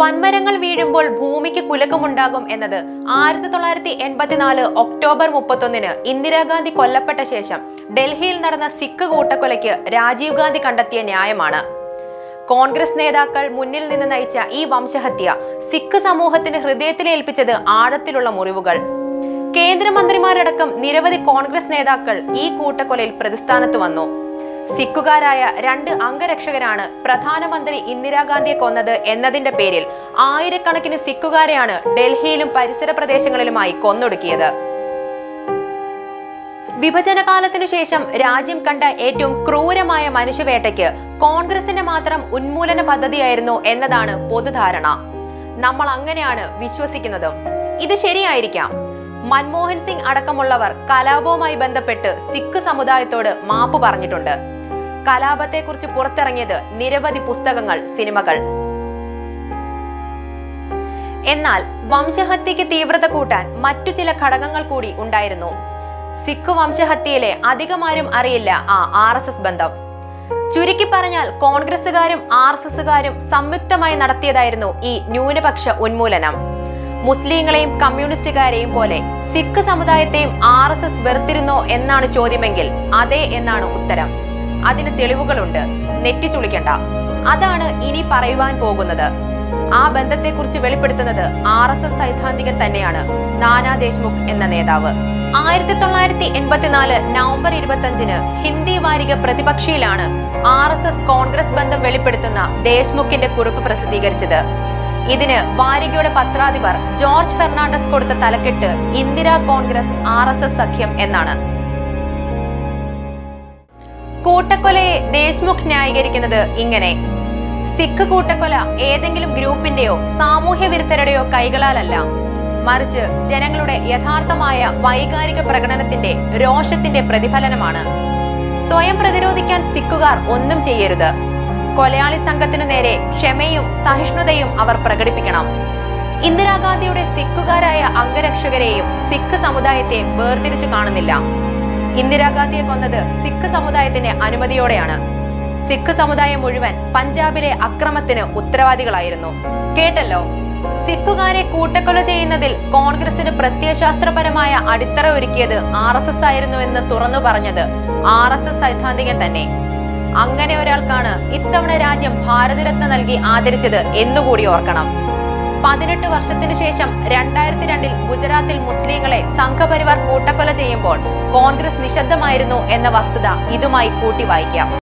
വൻമരങ്ങൾ വീഴുമ്പോൾ ഭൂമിക്ക് കുലക്കമുണ്ടാകും എന്നത് ആയിരത്തി തൊള്ളായിരത്തി എൺപത്തിനാല് ഒക്ടോബർ മുപ്പത്തൊന്നിന് ഇന്ദിരാഗാന്ധി കൊല്ലപ്പെട്ട ശേഷം ഡൽഹിയിൽ നടന്ന സിഖ് കൂട്ടക്കൊലയ്ക്ക് രാജീവ് ഗാന്ധി കണ്ടെത്തിയ ന്യായമാണ്. കോൺഗ്രസ് നേതാക്കൾ മുന്നിൽ നിന്ന് നയിച്ച ഈ വംശഹത്യ സിഖ് സമൂഹത്തിന് ഹൃദയത്തിലേൽപ്പിച്ചത് ആഴത്തിലുള്ള മുറിവുകൾ. കേന്ദ്രമന്ത്രിമാരടക്കം നിരവധി കോൺഗ്രസ് നേതാക്കൾ ഈ കൂട്ടക്കൊലയിൽ പ്രതിസ്ഥാനത്ത് വന്നു. സിഖുകാരായ രണ്ട് അംഗരക്ഷകരാണ് പ്രധാനമന്ത്രി ഇന്ദിരാഗാന്ധിയെ കൊന്നത് എന്നതിന്റെ പേരിൽ ആയിരക്കണക്കിന് സിക്കുകാരെയാണ് ഡൽഹിയിലും പരിസര പ്രദേശങ്ങളിലുമായി കൊന്നൊടുക്കിയത്. വിഭജനകാലത്തിനു ശേഷം രാജ്യം കണ്ട ഏറ്റവും ക്രൂരമായ മനുഷ്യവേട്ടയ്ക്ക് കോൺഗ്രസിന്റെ മാത്രം ഉന്മൂലന പദ്ധതിയായിരുന്നു എന്നതാണ് പൊതുധാരണ. നമ്മൾ അങ്ങനെയാണ് വിശ്വസിക്കുന്നതും. ഇത് ശരിയായിരിക്കാം. മൻമോഹൻ സിംഗ് അടക്കമുള്ളവർ കലാപവുമായി ബന്ധപ്പെട്ട് സിഖ് സമുദായത്തോട് മാപ്പ് പറഞ്ഞിട്ടുണ്ട്. കലാപത്തെക്കുറിച്ച് പുറത്തിറങ്ങിയത് നിരവധി പുസ്തകങ്ങൾ സിനിമകൾ. എന്നാൽ വംശഹത്യക്ക് തീവ്രത കൂട്ടാൻ മറ്റു ചില ഘടകങ്ങൾ കൂടി ഉണ്ടായിരുന്നു. സിഖ് വംശഹത്യയിലെ അധികമാരും അറിയില്ല ആ ആർ എസ് എസ് ബന്ധം. ചുരുക്കി പറഞ്ഞാൽ കോൺഗ്രസുകാരും ആർ എസ് എസുകാരും സംയുക്തമായി നടത്തിയതായിരുന്നു ഈ ന്യൂനപക്ഷ ഉന്മൂലനം. മുസ്ലിങ്ങളെയും കമ്മ്യൂണിസ്റ്റുകാരെയും പോലെ സിഖ് സമുദായത്തെയും ആർ എസ് എസ് വെറുത്തിരുന്നോ എന്നാണ് ചോദ്യമെങ്കിൽ അതെ എന്നാണ് ഉത്തരം. അതിന് തെളിവുകളുണ്ട്. നെറ്റിച്ചുളിക്കണ്ട അതാണ് ഇനി പറയുവാൻ പോകുന്നത്. ആ ബന്ധത്തെക്കുറിച്ച് വെളിപ്പെടുത്തുന്നത് ആർ എസ് എസ് സൈദ്ധാന്തികൻ തന്നെയാണ് നാനാ ദേശ്മുഖ് എന്ന നേതാവ്. ആയിരത്തി തൊള്ളായിരത്തി എൺപത്തിനാല് നവംബർ ഇരുപത്തി അഞ്ചിന് ഹിന്ദി വാരിക പ്രതിപക്ഷിയിലാണ് ആർ എസ് എസ് കോൺഗ്രസ് ബന്ധം വെളിപ്പെടുത്തുന്ന ദേശ്മുഖിന്റെ കുറിപ്പ് പ്രസിദ്ധീകരിച്ചത്. ഇതിന് വാരികയുടെ പത്രാധിപർ ജോർജ് ഫെർണാണ്ടസ് കൊടുത്ത തലക്കെട്ട് ഇന്ദിരാ കോൺഗ്രസ് ആർ സഖ്യം എന്നാണ്. കൂട്ടക്കൊലയെ ദേശ്മുഖ് ന്യായീകരിക്കുന്നത് ഇങ്ങനെ. സിഖ് കൂട്ടക്കൊല ഏതെങ്കിലും ഗ്രൂപ്പിന്റെയോ സാമൂഹ്യ വിരുദ്ധരുടെയോ കൈകളാലല്ല. മറിച്ച് ജനങ്ങളുടെ യഥാർത്ഥമായ വൈകാരിക പ്രകടനത്തിന്റെ രോഷത്തിന്റെ പ്രതിഫലനമാണ്. സ്വയം പ്രതിരോധിക്കാൻ സിഖുകാർ ഒന്നും ചെയ്യരുത്. കൊലയാളി സംഘത്തിനു നേരെ ക്ഷമയും സഹിഷ്ണുതയും അവർ പ്രകടിപ്പിക്കണം. ഇന്ദിരാഗാന്ധിയുടെ സിഖുകാരായ അംഗരക്ഷകരെയും സിഖ് സമുദായത്തെ വേർതിരിച്ചു കാണുന്നില്ല. ഇന്ദിരാഗാന്ധിയെ കൊന്നത് സിഖ് സമുദായത്തിന്റെ അനുമതിയോടെയാണ്. സിഖ് സമുദായം മുഴുവൻ പഞ്ചാബിലെ അക്രമത്തിന് ഉത്തരവാദികളായിരുന്നു. കേട്ടല്ലോ? സിഖുകാരെ കൂട്ടക്കൊല ചെയ്യുന്നതിൽ കോൺഗ്രസിന് പ്രത്യയശാസ്ത്രപരമായ അടിത്തറ ഒരുക്കിയത് ആർ എസ് എസ് ആയിരുന്നു എന്ന് തുറന്നു പറഞ്ഞത് ആർ എസ് എസ് സൈദ്ധാന്തികൻ തന്നെ. അങ്ങനെ ഒരാൾക്കാണ് ഇത്തവണ രാജ്യം ഭാരതരത്ന നൽകി ആദരിച്ചത് എന്നുകൂടി ഓർക്കണം. പതിനെട്ട് വർഷത്തിനു ശേഷം രണ്ടായിരത്തി രണ്ടിൽ ഗുജറാത്തിൽ മുസ്ലിങ്ങളെ സംഘപരിവാർ കൂട്ടക്കൊല ചെയ്യുമ്പോൾ കോൺഗ്രസ് നിശബ്ദമായിരുന്നു എന്ന വസ്തുത ഇതുമായി കൂട്ടി വായിക്കാം